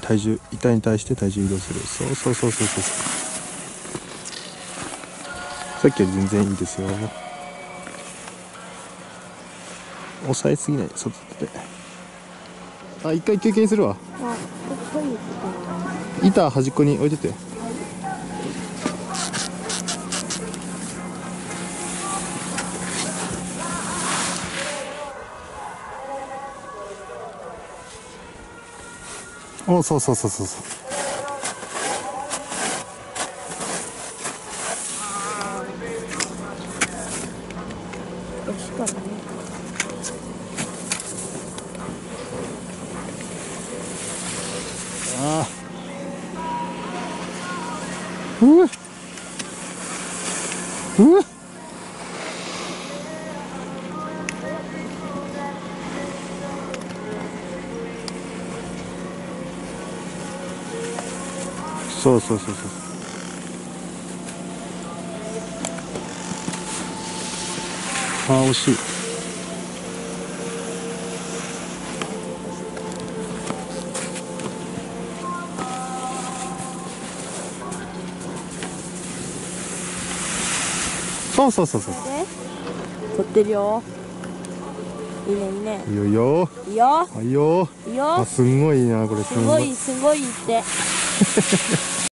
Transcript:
体重板に対して体重移動する。そうそうそうそうそう。さっきより全然いいですよ。押さえすぎない。外であ一回休憩するわ。板端っこに置いてておそうそうそうそうそう。よしかねああうわうわそうそうそうそう。あー惜しい。そうそうそうそう。で撮ってるよ。いいねいいね。いいよ。いいよ。いいよ。あいいよ。いいよあすんごいなこれ。すごいすごいって